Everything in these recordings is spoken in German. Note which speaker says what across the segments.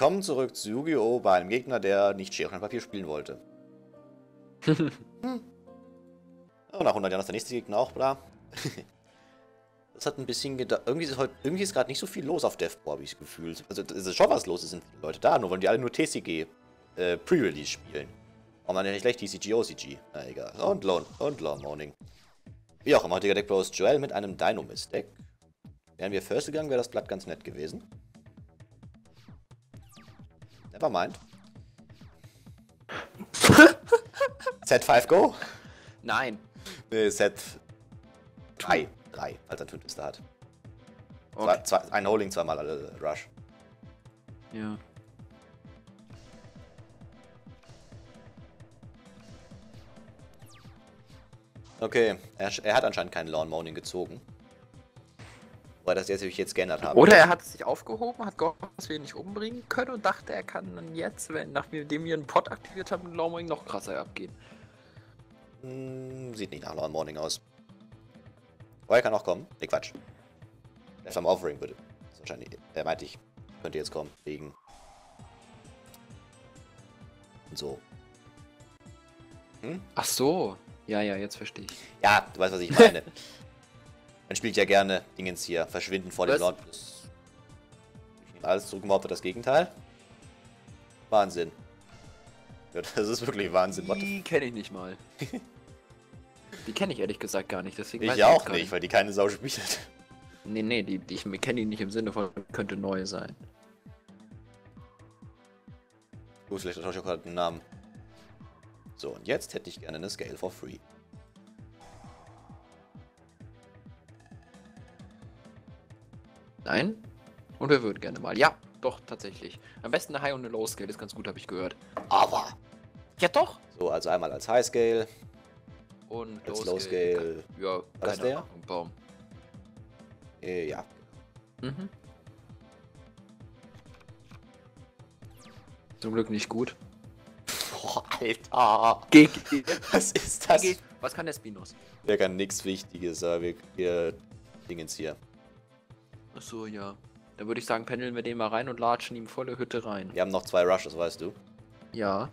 Speaker 1: Willkommen zurück zu Yu-Gi-Oh! bei einem Gegner, der nicht Schere und Papier spielen wollte. hm. Oh, nach 100 Jahren ist der nächste Gegner auch da. das hat ein bisschen gedauert. Irgendwie ist, heute, irgendwie ist gerade nicht so viel los auf Deathball, habe ich gefühlt. Also, es ist schon was los, es sind viele Leute da, nur wollen die alle nur TCG äh, Pre-Release spielen. Dann ja nicht gleich TCG, OCG? Na egal. Und Lone, und Lone Morning. Wie auch immer, heutiger Deckbro ist Joel mit einem Dynamist-Deck. Wären wir First gegangen, wäre das Blatt ganz nett gewesen. Nevermind. Z5 Go?
Speaker 2: Nein.
Speaker 1: Nee, Set 3. 3, als er Twister hat.
Speaker 2: Okay.
Speaker 1: Zwei, zwei, ein Holding, zweimal äh, Rush.
Speaker 2: Ja.
Speaker 1: Okay, er, er hat anscheinend keinen Lawn Moaning gezogen. Weil das jetzt, jetzt geändert haben.
Speaker 2: Oder er hat es sich aufgehoben, hat gehofft, dass wir ihn nicht umbringen können und dachte, er kann dann jetzt, wenn nachdem wir einen Pot aktiviert haben, Lawmowing noch krasser abgehen.
Speaker 1: Hm, sieht nicht nach Lawn Morning aus. Aber er kann auch kommen. Ne, Quatsch. Left am Offering würde. Wahrscheinlich. Er meinte ich, könnte jetzt kommen. Wegen. So.
Speaker 2: Hm? Ach so. Ja, ja, jetzt verstehe ich.
Speaker 1: Ja, du weißt, was ich meine. Man spielt ja gerne Dingens hier. Verschwinden vor
Speaker 2: Was?
Speaker 1: dem Lord. Ich nehme alles zurück, überhaupt das Gegenteil. Wahnsinn. Ja, das ist wirklich Wahnsinn.
Speaker 2: Die kenne ich nicht mal. die kenne ich ehrlich gesagt gar nicht, deswegen
Speaker 1: Ich auch
Speaker 2: gar
Speaker 1: nicht, weil die keine Sau spielt.
Speaker 2: Nee, nee, die, die, ich kenne die nicht im Sinne von, könnte neu sein.
Speaker 1: Gut, vielleicht tausche ich auch gerade den Namen. So, und jetzt hätte ich gerne eine Scale for free.
Speaker 2: Nein? Und wir würden gerne mal. Ja, doch, tatsächlich. Am besten eine High und eine Low Scale, ist ganz gut, habe ich gehört.
Speaker 1: Aber!
Speaker 2: Ja, doch!
Speaker 1: So, also einmal als High Scale.
Speaker 2: Und
Speaker 1: Als Low Scale.
Speaker 2: Ja,
Speaker 1: das
Speaker 2: keine
Speaker 1: der?
Speaker 2: Ahnung, Baum.
Speaker 1: Äh, ja.
Speaker 2: Mhm. Zum Glück nicht gut.
Speaker 1: Boah, Alter!
Speaker 2: Geg
Speaker 1: Was ist das?
Speaker 2: Was kann der Spinos?
Speaker 1: Der kann nichts Wichtiges, aber wir, wir Dingens hier.
Speaker 2: Achso, ja. Dann würde ich sagen, pendeln wir den mal rein und latschen ihm volle Hütte rein.
Speaker 1: Wir haben noch zwei Rushes, weißt du.
Speaker 2: Ja.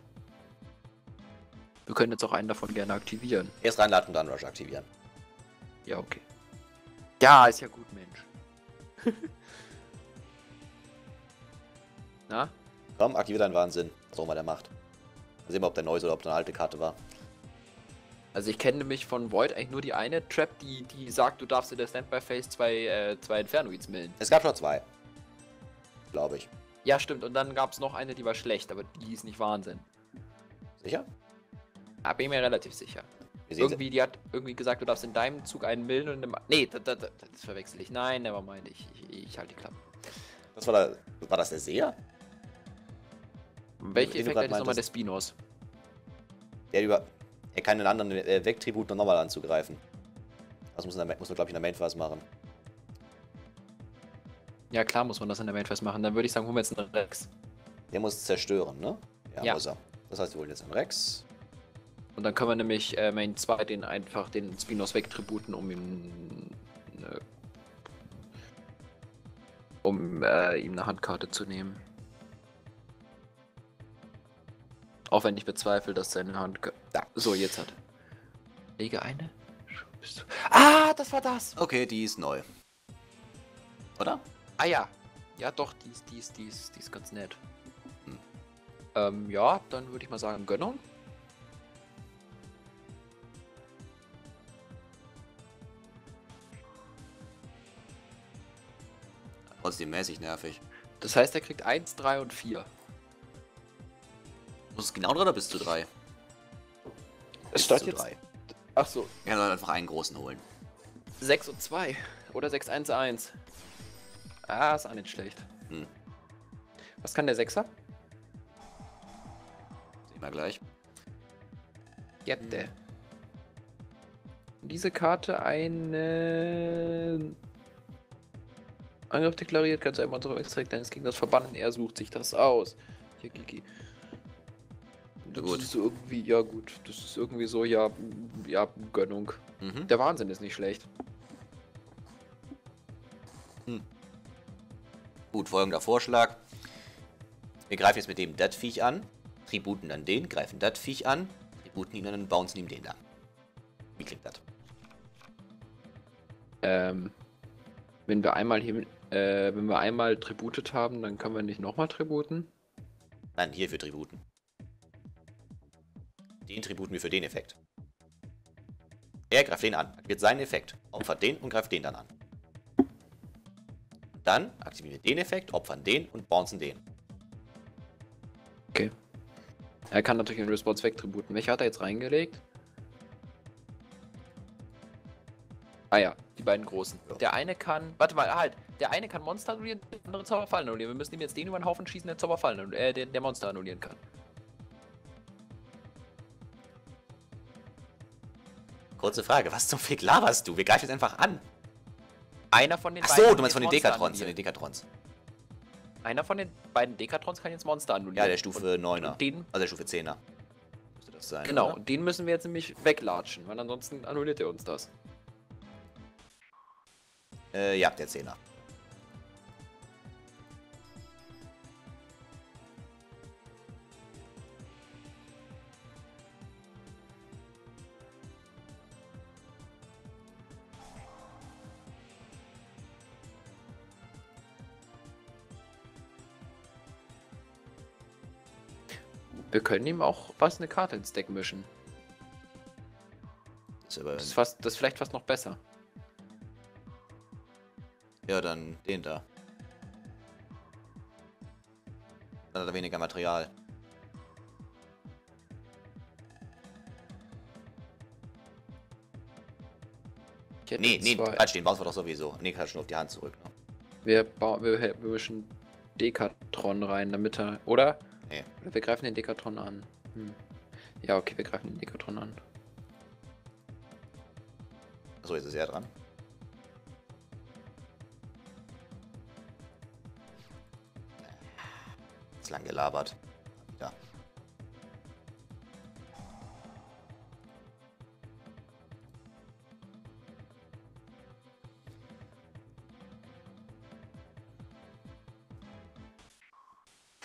Speaker 2: Wir können jetzt auch einen davon gerne aktivieren.
Speaker 1: Erst reinladen und dann Rush aktivieren.
Speaker 2: Ja, okay. Ja, ist ja gut, Mensch. Na?
Speaker 1: Komm, aktiviere deinen Wahnsinn. Was auch immer der macht. Mal sehen wir, ob der neu ist oder ob der eine alte Karte war.
Speaker 2: Also ich kenne nämlich von Void eigentlich nur die eine Trap, die, die sagt, du darfst in der Standby-Phase zwei, äh, zwei Infernoids millen.
Speaker 1: Es gab schon zwei. Glaube ich.
Speaker 2: Ja, stimmt. Und dann gab es noch eine, die war schlecht, aber die ist nicht Wahnsinn.
Speaker 1: Sicher?
Speaker 2: Da bin ich mir relativ sicher. Irgendwie, die hat irgendwie gesagt, du darfst in deinem Zug einen millen und in dem... Nee, das, das, das verwechsel ich. Nein, never mind. Ich, ich, ich halte die Klappe.
Speaker 1: Was war da? War das der Seher?
Speaker 2: Welche Effekt hat jetzt nochmal der. Spinos?
Speaker 1: Der über. Er kann den anderen äh, Wegtribut noch nochmal anzugreifen. Das muss, in der Ma- muss man, glaube ich, in der Mainphase machen.
Speaker 2: Ja, klar muss man das in der Mainfest machen. Dann würde ich sagen, holen wir jetzt einen Rex.
Speaker 1: Der muss zerstören, ne?
Speaker 2: Ja.
Speaker 1: muss er. Das heißt, wir holen jetzt einen Rex.
Speaker 2: Und dann können wir nämlich äh, Main 2 den einfach den Spinos wegtributen, um ihm ne, um äh, ihm eine Handkarte zu nehmen. Auch wenn ich bezweifle, dass seine Hand
Speaker 1: Da.
Speaker 2: so jetzt hat. Lege eine. Ah, das war das.
Speaker 1: Okay, die ist neu. Oder?
Speaker 2: Ah ja. Ja, doch, die ist, die ist, die ist, die ist ganz nett.
Speaker 1: Hm.
Speaker 2: Ähm, ja, dann würde ich mal sagen, Gönnung.
Speaker 1: Trotzdem mäßig nervig.
Speaker 2: Das heißt, er kriegt 1, 3 und 4.
Speaker 1: Muss es genau drin oder bis zu drei?
Speaker 2: Es
Speaker 1: zu
Speaker 2: jetzt.
Speaker 1: drei.
Speaker 2: Ach so.
Speaker 1: Kann dann einfach einen großen holen.
Speaker 2: 6 und 2. Oder 6, 1, 1. Ah, ist auch nicht schlecht.
Speaker 1: Hm.
Speaker 2: Was kann der 6er?
Speaker 1: Sehen wir gleich.
Speaker 2: Jette. Diese Karte eine. Angriff deklariert, kannst du einmal so extrakt deines Gegners verbannen. Er sucht sich das aus. Hier, Kiki. Das
Speaker 1: Gut.
Speaker 2: ist irgendwie, ja gut, das ist irgendwie so, ja, ja, Gönnung.
Speaker 1: Mhm.
Speaker 2: Der Wahnsinn ist nicht schlecht.
Speaker 1: Gut, folgender Vorschlag. Wir greifen jetzt mit dem das Viech an, tributen dann den, greifen das Viech an, tributen ihn dann und bouncen ihm den da. Wie klingt das?
Speaker 2: Ähm, wenn wir einmal hier, äh, wenn wir einmal tributet haben, dann können wir nicht nochmal tributen.
Speaker 1: Nein, hier für Tributen. Den tributen wir für den Effekt. Er greift den an, aktiviert seinen Effekt, opfert den und greift den dann an. Dann aktivieren wir den Effekt, opfern den und bouncen den.
Speaker 2: Okay. Er kann natürlich den Response wegtributen. Welcher hat er jetzt reingelegt? Ah ja, die beiden großen.
Speaker 1: Ja.
Speaker 2: Der eine kann. Warte mal, halt. Der eine kann Monster annullieren, der andere Zauberfallen annullieren. Wir müssen ihm jetzt den über den Haufen schießen, der Zauberfallen annu- äh, der, der Monster annullieren kann.
Speaker 1: Kurze Frage, was zum Fick laberst du? Wir greifen jetzt einfach an.
Speaker 2: Einer von den
Speaker 1: Ach
Speaker 2: beiden.
Speaker 1: so,
Speaker 2: kann
Speaker 1: du meinst von den Dekatrons, von den. Dekatrons.
Speaker 2: Einer von den beiden Dekatrons kann jetzt Monster annullieren.
Speaker 1: Ja, der Stufe 9er.
Speaker 2: Und den,
Speaker 1: Also der Stufe 10er. Müsste das sein.
Speaker 2: genau,
Speaker 1: Oder?
Speaker 2: und den müssen wir jetzt nämlich weglatschen, weil ansonsten annulliert er uns das.
Speaker 1: Äh, ja, der 10er.
Speaker 2: Können ihm auch was eine Karte ins Deck mischen.
Speaker 1: Das ist
Speaker 2: Das ist, fast, das ist vielleicht fast noch besser.
Speaker 1: ja, dann den da. Dann hat er weniger Material. Nee, nee,
Speaker 2: zwei-
Speaker 1: Quatsch, den bauen wir doch sowieso. Nee, kann schon auf die Hand zurück. Ne?
Speaker 2: Wir, wir, wir mischen Dekatron rein, damit er. Oder?
Speaker 1: Nee.
Speaker 2: Oder wir greifen den Dekatron an. Hm. Ja, okay, wir greifen den Dekatron an.
Speaker 1: Achso, jetzt ist er dran. Ist lang gelabert. Ja.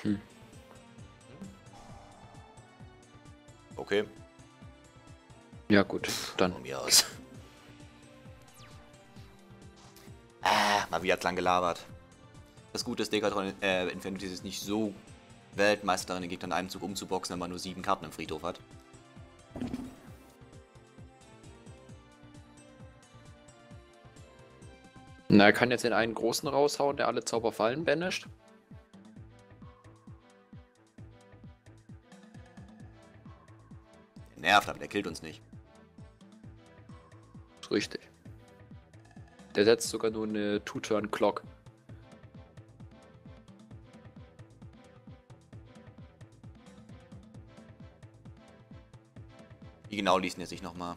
Speaker 2: Hm.
Speaker 1: Okay,
Speaker 2: Ja, gut, dann.
Speaker 1: von mir aus. Ah, mal wieder lang gelabert. Das Gute ist, Decathlon äh, Infinity ist nicht so Weltmeister darin, den Gegner in einem Zug umzuboxen, wenn man nur sieben Karten im Friedhof hat.
Speaker 2: Na, er kann jetzt den einen großen raushauen, der alle Zauberfallen banisht.
Speaker 1: Nervt, aber der killt uns nicht.
Speaker 2: Richtig. Der setzt sogar nur eine Two-Turn-Clock.
Speaker 1: Wie genau liest er sich nochmal?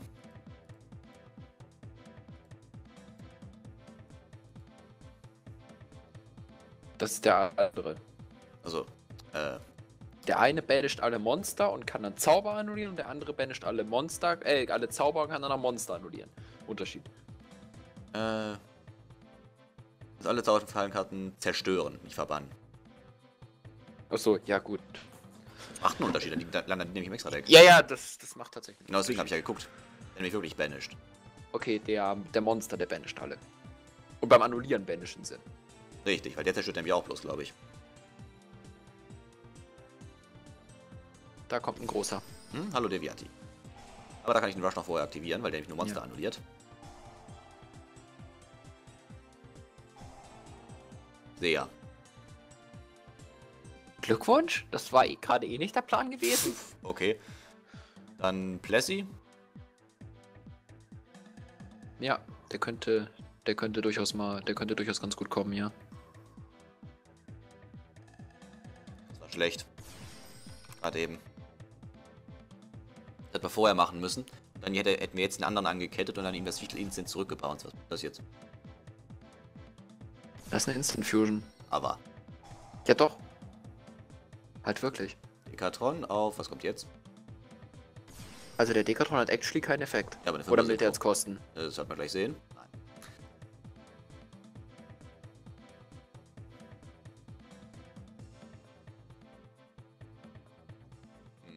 Speaker 2: Das ist der andere.
Speaker 1: Also, äh,
Speaker 2: Der eine banisht alle Monster und kann dann Zauber annullieren und der andere banisht alle Monster, äh, alle Zauber und kann dann auch Monster annullieren. Unterschied.
Speaker 1: äh. Dass alle Zauberfallenkarten zerstören, nicht verbannen.
Speaker 2: Achso, ja gut.
Speaker 1: Macht einen Unterschied, die landen nämlich im Extra-Deck.
Speaker 2: Ja, ja, das, das macht tatsächlich.
Speaker 1: Genau deswegen habe ich ja geguckt. Der nämlich wirklich banished.
Speaker 2: Okay, der, der Monster, der banisht alle. Und beim Annullieren banishen sie.
Speaker 1: Richtig, weil der zerstört nämlich auch bloß, glaube ich.
Speaker 2: Da kommt ein großer.
Speaker 1: Hm? Hallo Deviati. Aber da kann ich den Rush noch vorher aktivieren, weil der nämlich nur Monster
Speaker 2: Ja.
Speaker 1: annulliert. Sehr.
Speaker 2: Glückwunsch, das war eh gerade eh nicht der Plan gewesen.
Speaker 1: Okay. Dann Plessy.
Speaker 2: Ja, der könnte, der könnte durchaus mal, der könnte durchaus ganz gut kommen, ja.
Speaker 1: Das war schlecht. Gerade eben. Das hätten wir vorher machen müssen. Dann hätte, hätten wir jetzt den anderen angekettet und dann ihm das Viechtel instant zurückgebounced. Was ist das jetzt?
Speaker 2: Das ist eine Instant Fusion.
Speaker 1: Aber.
Speaker 2: Ja doch. Halt wirklich.
Speaker 1: Dekatron auf, was kommt jetzt?
Speaker 2: Also der Dekatron hat actually keinen Effekt.
Speaker 1: Ja,
Speaker 2: Oder will der jetzt kosten?
Speaker 1: Das wird man gleich sehen.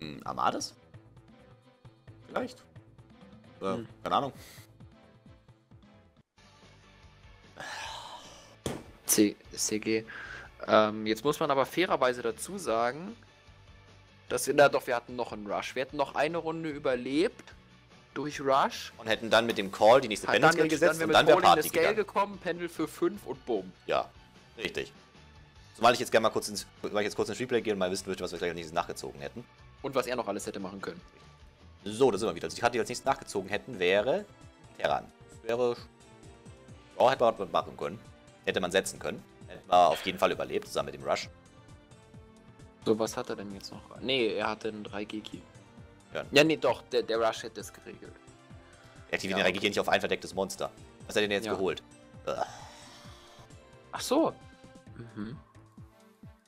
Speaker 1: Nein. Armades? Vielleicht. Äh,
Speaker 2: Hm.
Speaker 1: Keine Ahnung.
Speaker 2: C CG. Ähm, jetzt muss man aber fairerweise dazu sagen, dass wir, na doch, wir hatten noch einen Rush. Wir hätten noch eine Runde überlebt durch Rush.
Speaker 1: Und hätten dann mit dem Call die nächste
Speaker 2: Dann
Speaker 1: Pendel
Speaker 2: wäre
Speaker 1: gesetzt
Speaker 2: wär
Speaker 1: und
Speaker 2: mit
Speaker 1: dann wäre Party gegangen.
Speaker 2: gekommen, Pendel für 5 und bumm.
Speaker 1: Ja, richtig. Zumal ich jetzt gerne mal kurz ins, weil ich jetzt kurz ins Replay gehe und mal wissen möchte, was wir gleich nächstes nachgezogen hätten.
Speaker 2: Und was er noch alles hätte machen können.
Speaker 1: So, da sind wir wieder. Also die Karte, die wir als nächstes nachgezogen hätten, wäre Terran. Das wäre. Ja, hätte man machen können. Hätte man setzen können. Hätte man auf jeden Fall überlebt, zusammen mit dem Rush.
Speaker 2: So, was hat er denn jetzt noch? Nee, er hatte einen 3 Geki.
Speaker 1: Ja.
Speaker 2: Ja, nee, doch, der, der Rush hätte es geregelt.
Speaker 1: Er aktiviert
Speaker 2: Ja,
Speaker 1: den Regie
Speaker 2: okay.
Speaker 1: nicht auf ein verdecktes Monster. Was hat er denn jetzt
Speaker 2: Ja.
Speaker 1: geholt? Äh,
Speaker 2: Ach so. Mhm.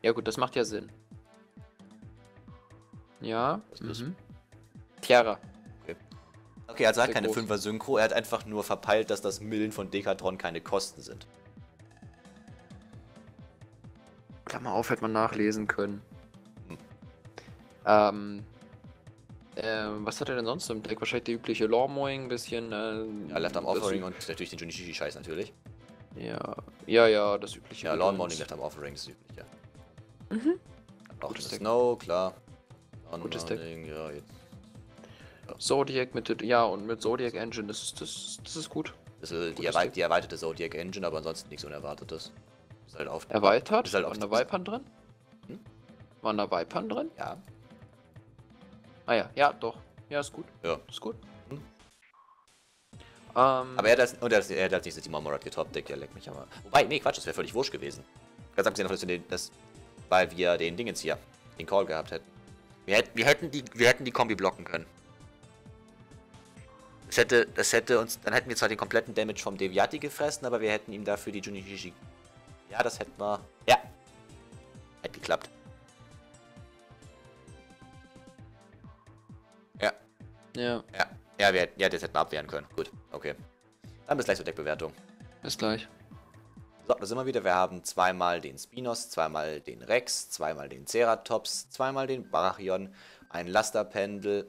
Speaker 2: Ja gut, das macht ja Sinn. Ja.
Speaker 1: Das?
Speaker 2: Mhm. Tiara.
Speaker 1: Okay, also er hat keine
Speaker 2: groß.
Speaker 1: 5er Synchro, er hat einfach nur verpeilt, dass das Millen von Dekatron keine Kosten sind.
Speaker 2: Klammer auf, hätte man nachlesen können.
Speaker 1: Hm.
Speaker 2: Ähm. Äh, was hat er denn sonst im Deck? Wahrscheinlich die übliche Lawmowing, bisschen. Äh,
Speaker 1: Ja, Left Arm
Speaker 2: das
Speaker 1: Offering und natürlich den Junishishi-Scheiß natürlich.
Speaker 2: Ja, ja, ja, das übliche.
Speaker 1: Ja, Mounting, Left Arm Offering ist üblich, ja.
Speaker 2: Mhm.
Speaker 1: Auch das. Snow, klar. Lawn
Speaker 2: Gutes Deck.
Speaker 1: Ja, jetzt
Speaker 2: Zodiac mit. Ja, und mit Zodiac Engine, das ist, das, das ist gut.
Speaker 1: ein bisschen die,
Speaker 2: Gutes
Speaker 1: erwei
Speaker 2: Deck.
Speaker 1: die erweiterte Zodiac Engine, aber ansonsten nichts Unerwartetes. Ist halt auf.
Speaker 2: Erweitert?
Speaker 1: Ist halt auf
Speaker 2: Waren da Vipern drin?
Speaker 1: Hm?
Speaker 2: Waren da Vipern drin?
Speaker 1: Ja.
Speaker 2: Ah ja, ja, doch. Ja, ist gut.
Speaker 1: Ja.
Speaker 2: Ist gut.
Speaker 1: Hm.
Speaker 2: Ähm,
Speaker 1: Aber er hat als, und er hat, er hat als nächstes die Marmorat getoppt, Deck, ja, leck mich aber. Wobei, nee, Quatsch, das wäre völlig wurscht gewesen. Ganz abgesehen davon, dass wir den, das, weil wir den Dingens hier, den Call gehabt hätten. Wir, hätten, wir, hätten die, wir hätten die Kombi blocken können. Das hätte, das hätte uns, dann hätten wir zwar den kompletten Damage vom Deviati gefressen, aber wir hätten ihm dafür die Junichishi. Ja, das hätten wir. Ja. Hätte geklappt. Ja,
Speaker 2: ja,
Speaker 1: ja. Ja, wir, ja, das hätten wir abwehren können. Gut, okay. Dann bis gleich zur Deckbewertung.
Speaker 2: bis gleich.
Speaker 1: So, da sind wir wieder. Wir haben zweimal den Spinos, zweimal den Rex, zweimal den Ceratops, zweimal den Brachion, ein Lasterpendel,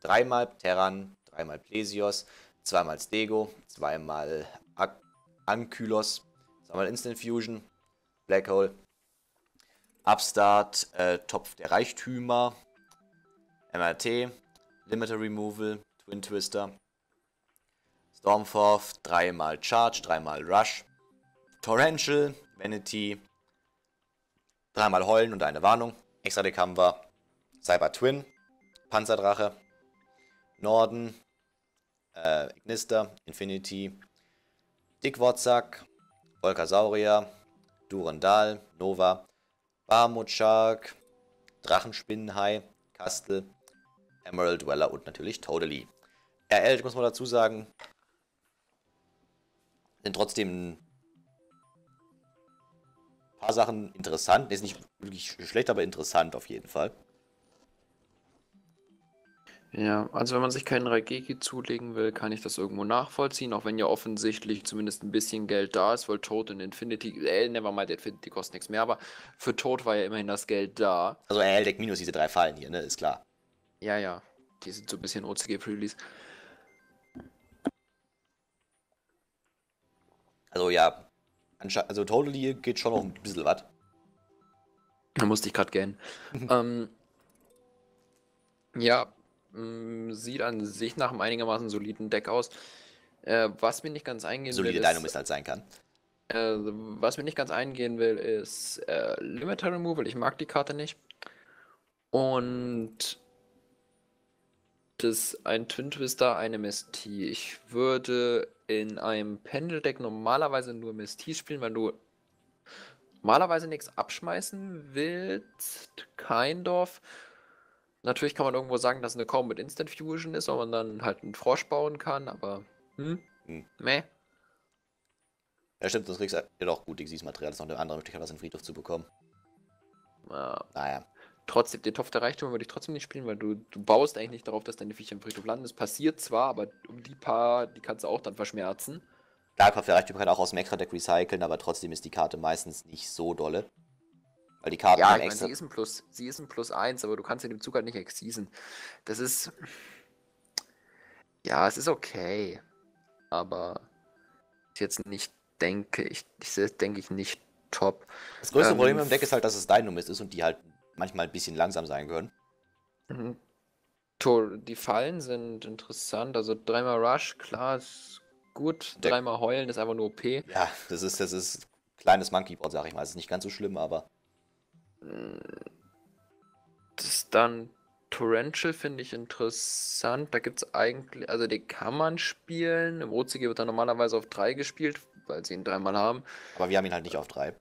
Speaker 1: dreimal Terran, dreimal Plesios, zweimal Stego, zweimal Ak Ankylos, zweimal Instant Fusion, Black Hole, Upstart, äh, Topf der Reichtümer, MRT, Limiter Removal, Twin Twister, Stormforth, dreimal Charge, dreimal Rush, Torrential, Vanity, dreimal Heulen und eine Warnung. Extra wir Cyber Twin, Panzerdrache, Norden, äh, Ignister, Infinity, Dickwortsack, Volkasaurier, Durandal, Nova, Barmut Shark, Drachenspinnenhai, Kastel, Emerald Dweller und natürlich Totally. RL, muss man dazu sagen, sind trotzdem ein paar Sachen interessant. Ist nicht wirklich schlecht, aber interessant auf jeden Fall.
Speaker 2: Ja, also wenn man sich keinen Raigeki zulegen will, kann ich das irgendwo nachvollziehen, auch wenn ja offensichtlich zumindest ein bisschen Geld da ist, weil Tod und Infinity, äh, nevermind, Infinity kostet nichts mehr, aber für Tod war ja immerhin das Geld da.
Speaker 1: Also RL deckt minus diese drei Fallen hier, ne? Ist klar.
Speaker 2: Ja, ja, die sind so ein bisschen OCG-Release.
Speaker 1: Also ja, also Totally geht schon noch ein bisschen was.
Speaker 2: Da musste ich gerade gähnen. ähm, ja, sieht an sich nach einem einigermaßen soliden Deck aus. Äh, was mir nicht ganz eingehen
Speaker 1: Solide
Speaker 2: will,
Speaker 1: Dynamo
Speaker 2: ist,
Speaker 1: ist halt sein kann.
Speaker 2: äh, was mir nicht ganz eingehen will, ist äh, Limiter Removal. Ich mag die Karte nicht. Und das ein Twin Twister, eine MST. Ich würde in einem Pendeldeck normalerweise nur MST spielen, weil du normalerweise nichts abschmeißen willst. Kind of. Natürlich kann man irgendwo sagen, dass eine Combo mit Instant Fusion ist, weil man dann halt einen Frosch bauen kann, aber hm,
Speaker 1: Hm.
Speaker 2: meh.
Speaker 1: Ja, stimmt, sonst kriegst du ja doch gut, dieses Material ist noch eine andere Möglichkeit, was in den Friedhof zu bekommen.
Speaker 2: Ja,
Speaker 1: Naja.
Speaker 2: trotzdem, den Topf der Reichtum würde ich trotzdem nicht spielen, weil du, du baust eigentlich nicht darauf, dass deine Viecher im Friedhof landen. Das passiert zwar, aber um die paar, die kannst du auch dann verschmerzen.
Speaker 1: Klar, Kopf der Reichtümer kann auch aus dem Extra-Deck recyceln, aber trotzdem ist die Karte meistens nicht so dolle. Weil die Karten
Speaker 2: Ja,
Speaker 1: haben
Speaker 2: ich meine, sie ist ein Plus, sie ist ein Plus 1, aber du kannst in dem Zug halt nicht exisen. Das ist. Ja, es ist okay. Aber ist jetzt nicht, denke ich, se- denke ich nicht top.
Speaker 1: das größte
Speaker 2: ähm,
Speaker 1: Problem im Deck ist halt, dass es Dynamist ist und die halt manchmal ein bisschen langsam sein können.
Speaker 2: Mhm. Die Fallen sind interessant. Also dreimal Rush, klar, ist gut. Dreimal Heulen ist einfach nur OP.
Speaker 1: Ja, das ist, das ist kleines Monkeyboard, sag ich mal. Es ist nicht ganz so schlimm, aber
Speaker 2: Das ist dann Torrential finde ich interessant. Da gibt es eigentlich, also den kann man spielen. Im OCG wird er normalerweise auf 3 gespielt, weil sie ihn dreimal haben.
Speaker 1: Aber wir haben ihn halt nicht auf drei.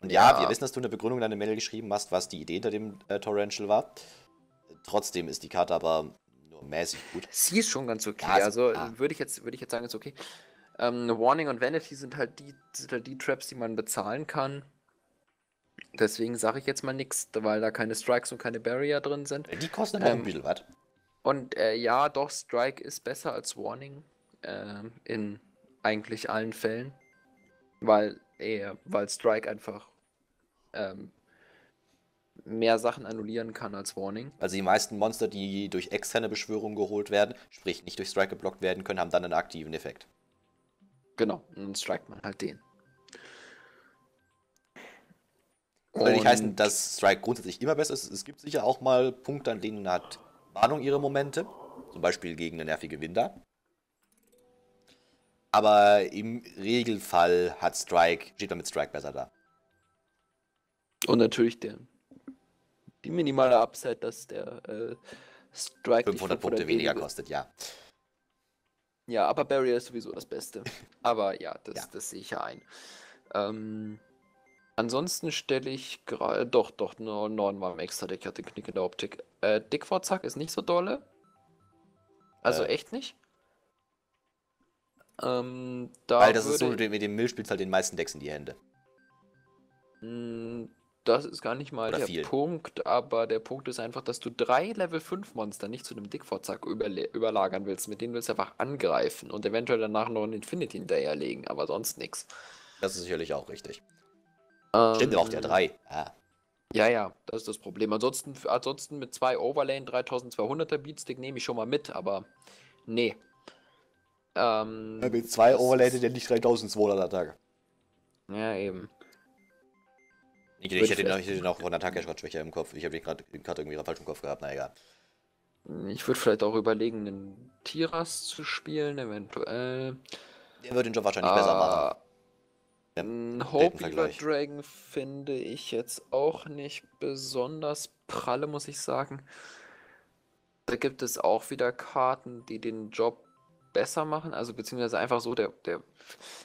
Speaker 1: Und ja,
Speaker 2: Ja.
Speaker 1: wir wissen, dass du eine Begründung in deine Mail geschrieben hast, was die Idee hinter dem äh, Torrential war. Trotzdem ist die Karte aber nur mäßig gut.
Speaker 2: Sie ist schon ganz okay.
Speaker 1: Ja, ist-
Speaker 2: also
Speaker 1: ja.
Speaker 2: würde ich jetzt, würde ich jetzt sagen, ist okay. Ähm, Warning und Vanity sind halt die, sind halt die Traps, die man bezahlen kann. Deswegen sage ich jetzt mal nichts, weil da keine Strikes und keine Barrier drin sind.
Speaker 1: Die kosten aber
Speaker 2: Ähm,
Speaker 1: ein bisschen was.
Speaker 2: Und äh, ja, doch, Strike ist besser als Warning. ähm, in eigentlich allen Fällen. Weil eher, weil Strike einfach ähm, mehr Sachen annullieren kann als Warning.
Speaker 1: Also die meisten Monster, die durch externe Beschwörungen geholt werden, sprich nicht durch Strike geblockt werden können, haben dann einen aktiven Effekt.
Speaker 2: Genau, und dann strikt man halt den.
Speaker 1: Soll nicht heißen, dass Strike grundsätzlich immer besser ist. Es gibt sicher auch mal Punkte, an denen hat Warnung ihre Momente. Zum Beispiel gegen eine nervige Winder. Aber im Regelfall hat Strike, steht man mit Strike besser da.
Speaker 2: Und natürlich der die minimale Upside, dass der äh, Strike nicht
Speaker 1: 500 Punkte weniger
Speaker 2: wenige-
Speaker 1: kostet, ja.
Speaker 2: Ja, aber Barrier ist sowieso das Beste. Aber ja, das,
Speaker 1: Ja.
Speaker 2: das sehe ich ja ein. Ähm, ansonsten stelle ich gerade. Doch, doch, nur 9 war im Extra-Deck, hatte Knick in der Optik. Äh, Dick vor Zack ist nicht so dolle. Also
Speaker 1: Äh.
Speaker 2: echt nicht. Ähm, da
Speaker 1: Weil das ist so, mit dem Mill spielt halt den meisten Decks in die Hände.
Speaker 2: Mm, Das ist gar nicht mal
Speaker 1: Oder
Speaker 2: der
Speaker 1: viel.
Speaker 2: Punkt, aber der Punkt ist einfach, dass du drei Level 5 Monster nicht zu einem Dickforzack überle- überlagern willst. Mit denen willst du einfach angreifen und eventuell danach noch ein Infinity hinterherlegen, aber sonst nichts.
Speaker 1: Das ist sicherlich auch richtig. Stimmt, er braucht ja
Speaker 2: Ähm,
Speaker 1: drei. Ah,
Speaker 2: Ja, ja, das ist das Problem. Ansonsten, ansonsten mit zwei Overlane 3200er Beatstick nehme ich schon mal mit, aber nee. Ähm,
Speaker 1: mit zwei Overlated
Speaker 2: ist-
Speaker 1: der nicht 3200 Attacke.
Speaker 2: Ja, eben.
Speaker 1: Ich, ich, hätte, noch, ich hätte noch von Attacke gerade schwächer im Kopf. Ich habe gerade gerade irgendwie falsch im Kopf gehabt. Na egal.
Speaker 2: Ich würde vielleicht auch überlegen, einen Tiras zu spielen, eventuell.
Speaker 1: Der würde den Job wahrscheinlich besser machen.
Speaker 2: Ein Hope
Speaker 1: Vergleich.
Speaker 2: Dragon finde ich jetzt auch nicht besonders pralle, muss ich sagen. Da gibt es auch wieder Karten, die den Job besser machen, also beziehungsweise einfach so, der, der,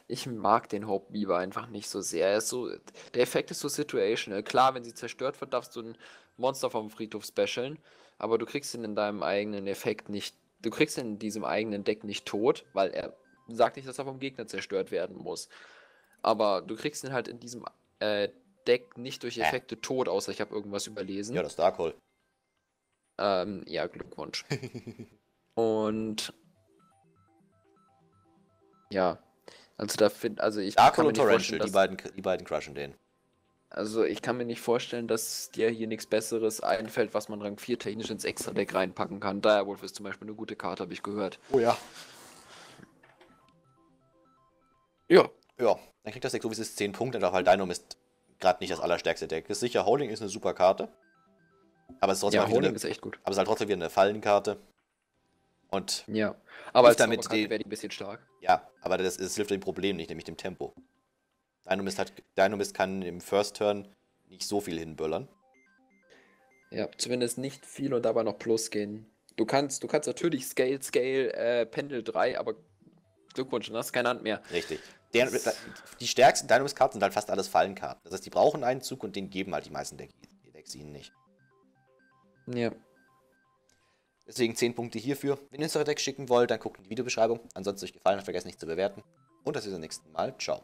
Speaker 2: ich mag den Hope Weaver einfach nicht so sehr. Er ist so, der Effekt ist so situational. Klar, wenn sie zerstört wird, darfst du ein Monster vom Friedhof specialen, aber du kriegst ihn in deinem eigenen Effekt nicht, du kriegst ihn in diesem eigenen Deck nicht tot, weil er sagt nicht, dass er vom Gegner zerstört werden muss. Aber du kriegst ihn halt in diesem äh, Deck nicht durch
Speaker 1: Äh.
Speaker 2: Effekte tot, außer ich habe irgendwas überlesen.
Speaker 1: Ja, das Darkhold.
Speaker 2: Ähm, ja, Glückwunsch. Und ja, also da finde, also ich kann
Speaker 1: Darkhold und Torrential, die beiden, die beiden crushen den.
Speaker 2: also ich kann mir nicht vorstellen, dass dir hier nichts Besseres einfällt, was man Rang 4 technisch ins Extra-Deck reinpacken kann. Direwolf ist zum Beispiel eine gute Karte, habe ich gehört.
Speaker 1: Oh ja.
Speaker 2: Ja,
Speaker 1: Ja, dann kriegt das Deck so wie es ist 10 Punkte, einfach weil Dynamist gerade nicht das allerstärkste Deck ist. Sicher, Holding ist eine super Karte. Aber es ist trotzdem,
Speaker 2: ja
Speaker 1: halt
Speaker 2: Honing
Speaker 1: eine,
Speaker 2: ist echt gut.
Speaker 1: aber es ist halt trotzdem wieder eine Fallenkarte. Und
Speaker 2: Ja, aber als
Speaker 1: damit die-
Speaker 2: wäre die ein bisschen stark.
Speaker 1: ja, aber das, das hilft dem Problem nicht, nämlich dem Tempo. Dynamist, hat, Dynamist kann im First Turn nicht so viel hinböllern.
Speaker 2: Ja, zumindest nicht viel und dabei noch Plus gehen. Du kannst, du kannst natürlich Scale, Scale, äh, Pendel 3, aber Glückwunsch, dann hast du keine Hand mehr.
Speaker 1: Richtig. Der, die stärksten Dynamist-Karten sind halt fast alles Fallenkarten. Das heißt, die brauchen einen Zug und den geben halt die meisten Deck Decks ihnen nicht.
Speaker 2: Ja.
Speaker 1: Deswegen 10 Punkte hierfür. Wenn ihr uns eure Decks schicken wollt, dann guckt in die Videobeschreibung. Ansonsten euch gefallen hat, vergesst nicht zu bewerten. Und das bis zum nächsten Mal. Ciao.